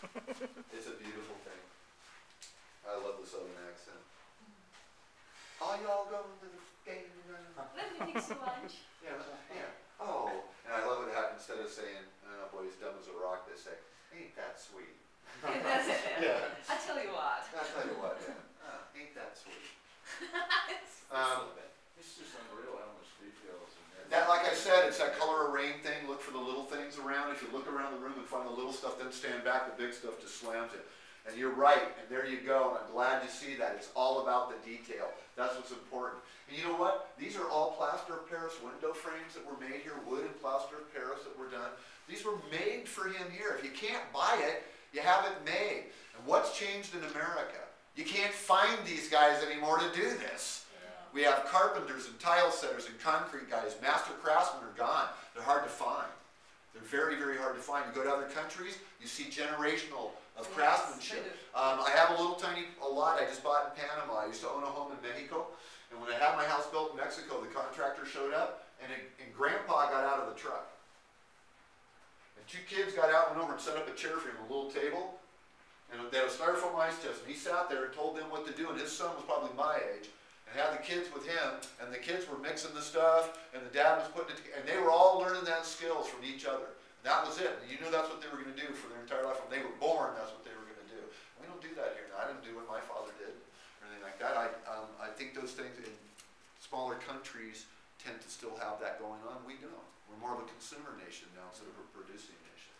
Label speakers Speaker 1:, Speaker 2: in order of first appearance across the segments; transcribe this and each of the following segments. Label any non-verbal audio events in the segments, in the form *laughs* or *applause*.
Speaker 1: *laughs* It's a beautiful thing. I love the southern accent. Are y'all going to the game?
Speaker 2: Let me fix you lunch. *laughs*
Speaker 1: Yeah, yeah. Oh, and I love it how instead of saying, oh boy, he's dumb as a rock, they say, ain't that sweet.
Speaker 2: That's *laughs* it.
Speaker 1: Yeah.
Speaker 2: I tell you what.
Speaker 1: I'll tell you what, yeah. Oh, ain't that sweet.
Speaker 2: It's-
Speaker 1: Um,
Speaker 3: It's just unreal how much details in there.
Speaker 1: That, like I said, it's that color of rain thing. Look for the little things around. If you look around the room and find the little stuff, then stand back. The big stuff just slams it. And you're right. And there you go. And I'm glad you see that. It's all about the detail. That's what's important. And you know what? These are all plaster of Paris window frames that were made here, wood and plaster of Paris that were done. These were made for him here. If you can't buy it, you have it made. And what's changed in America? You can't find these guys anymore to do this. We have carpenters and tile setters and concrete guys. Master craftsmen very hard to find. You go to other countries, you see generational of
Speaker 2: Yes,
Speaker 1: craftsmanship. Um, I have a little tiny a lot I just bought in Panama. I used to own a home in Mexico, and when I had my house built in Mexico, the contractor showed up, and, it, and Grandpa got out of the truck. And two kids got out, and went over and set up a chair for him, a little table, and they had a styrofoam ice chest, and he sat there and told them what to do, and his son was probably my age, and had the kids with him, and the kids were mixing the stuff, and the dad was putting it together, and they were all learning that skills from each other. That was it. You knew that's what they were going to do for their entire life. When they were born, that's what they were going to do. We don't do that here. Now, I didn't do what my father did, or anything like that. I, um, I think those things in smaller countries tend to still have that going on. We don't. We're more of a consumer nation now instead of a producing nation.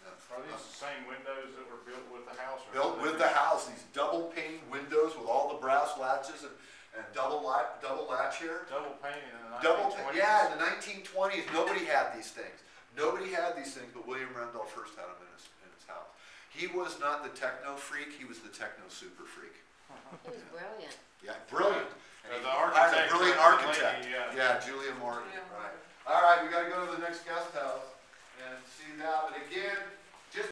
Speaker 1: Yeah.
Speaker 3: Are these the same windows that were built with the house?
Speaker 1: Built with the house, these double pane windows with all the brass latches and, and double latch, double latch here.
Speaker 3: Double painted in the
Speaker 1: Double,
Speaker 3: nineteen twenties?
Speaker 1: yeah, in the nineteen twenties, nobody had these things. Nobody had these things, but William Randolph Hearst had them in his, in his house. He was not the techno freak, he was the techno super freak.
Speaker 4: He was brilliant.
Speaker 1: Yeah, brilliant. And he
Speaker 3: the
Speaker 1: hired a
Speaker 3: architect,
Speaker 1: brilliant architect.
Speaker 3: lady, yeah.
Speaker 1: Yeah, Julia Morgan,
Speaker 2: Julia
Speaker 1: right.
Speaker 2: Morgan.
Speaker 1: All right, we gotta go to the next guest house and see that, but again,